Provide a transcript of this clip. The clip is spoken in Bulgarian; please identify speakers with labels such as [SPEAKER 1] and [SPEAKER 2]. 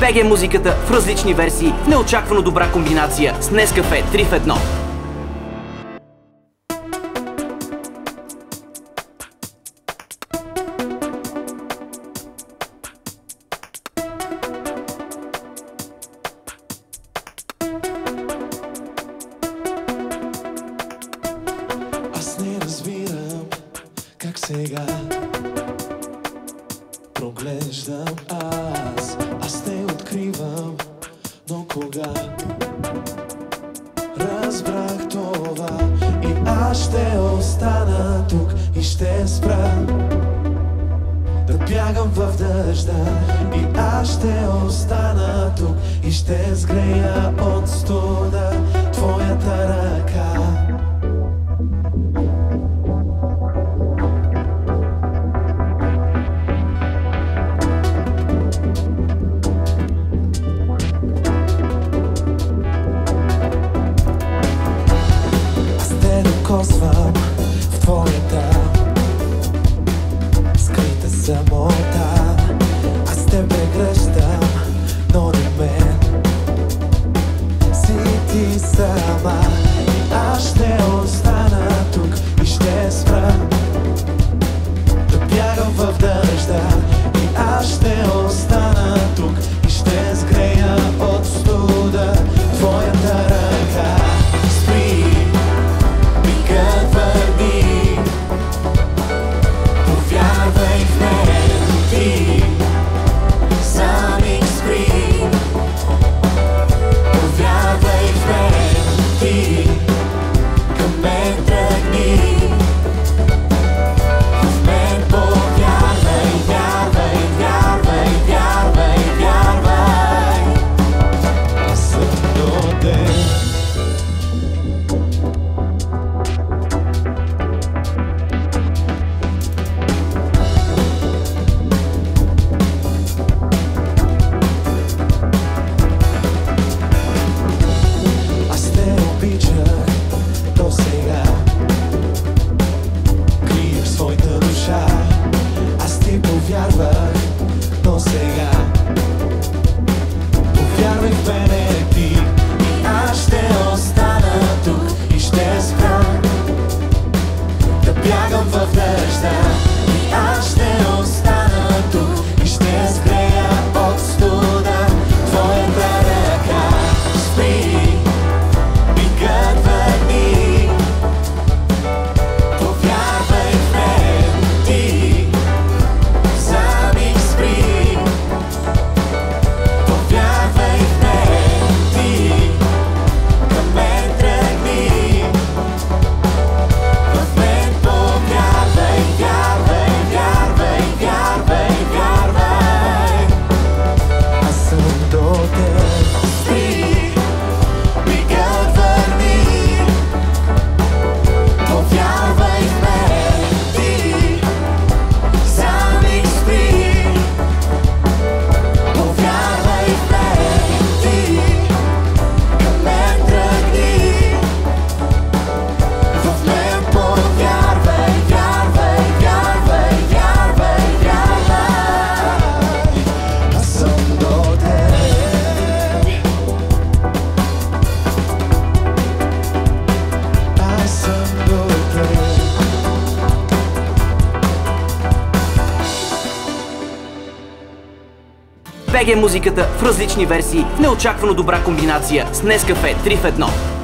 [SPEAKER 1] БГ е музиката в различни версии в неочаквано добра комбинация с Нескафе 3 в 1.
[SPEAKER 2] Аз не разбирам как сега съм, но кога разбрах това и аз ще остана тук и ще спра да бягам в дъжда и аз ще остана тук и ще сгрея от студа твоята ръка. sama Gracias.
[SPEAKER 1] BG музиката в различни версии в неочаквано добра комбинация с Нескафе 3 в 1.